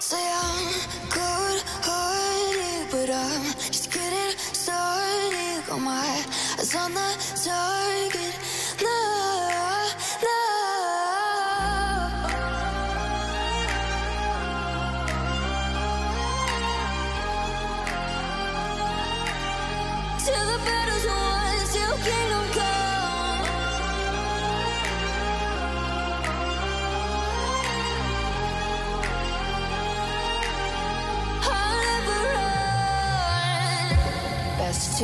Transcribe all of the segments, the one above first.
Say I'm good hearted, but I'm just getting started. Got my eyes on the target. Till the battle's won, till kingdom come.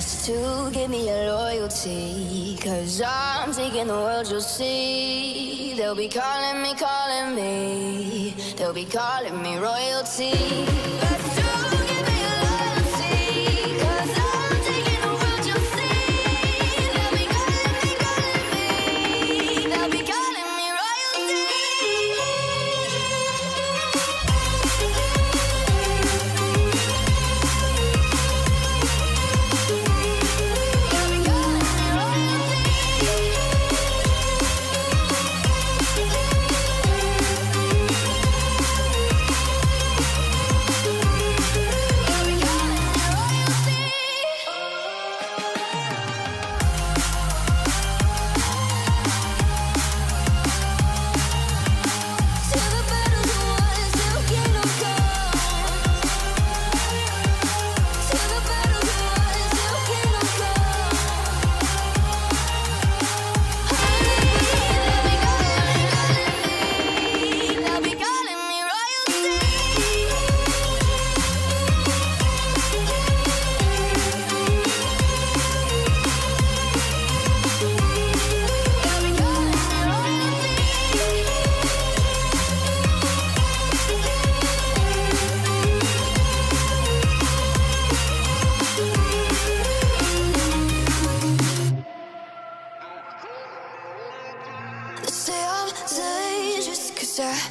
Best to give me your loyalty. Cause I'm taking the world, you'll see. They'll be calling me, calling me. They'll be calling me royalty.